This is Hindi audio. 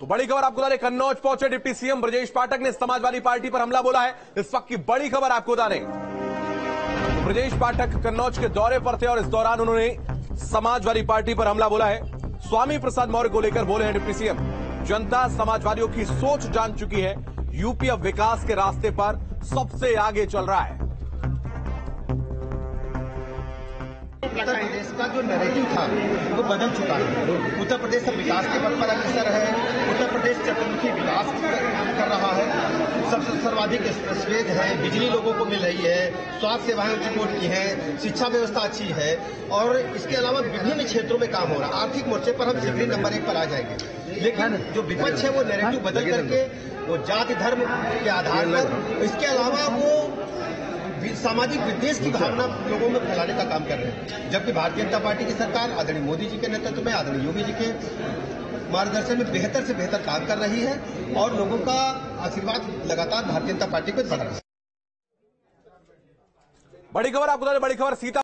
तो बड़ी खबर आपको बता दें कन्नौज पहुँचे डिप्टी सीएम ब्रजेश पाठक ने, समाजवादी पार्टी पर हमला बोला है। इस वक्त की बड़ी खबर आपको बता दें तो ब्रजेश पाठक कन्नौज के दौरे पर थे और इस दौरान उन्होंने समाजवादी पार्टी पर हमला बोला है। स्वामी प्रसाद मौर्य को लेकर बोले हैं डिप्टी सीएम, जनता समाजवादियों की सोच जान चुकी है। यूपी अब विकास के रास्ते पर सबसे आगे चल रहा है। उत्तर प्रदेश का जो नैरेटिव था, वो बदल चुका है। उत्तर प्रदेश अब विकास के पथ पर अग्रसर है। चतुर्मुखी विकास कर रहा है। सबसे सर्वाधिक एक्सप्रेसवेज है, बिजली लोगों को मिल रही है, स्वास्थ्य सेवाएँ उच्च कोट की है, शिक्षा व्यवस्था अच्छी है, और इसके अलावा विभिन्न क्षेत्रों में काम हो रहा है। आर्थिक मोर्चे पर हम शीघ्र नंबर एक पर आ जाएँगे। लेकिन जो विपक्ष है वो नेरेटिव बदल करके, वो जाति, धर्म के आधार पर, इसके अलावा वि- सामाजिक विद्वेश की भावना लोगों में फैलाने का काम कर रहे हैं। जबकि भारतीय जनता पार्टी की सरकार आदरणीय मोदी जी के नेतृत्व में आदरणीय योगी जी के मार्गदर्शन में बेहतर से बेहतर काम कर रही है और लोगों का आशीर्वाद लगातार भारतीय जनता पार्टी को बढ़ रहा है। बड़ी खबर आपको बड़ी खबर सीता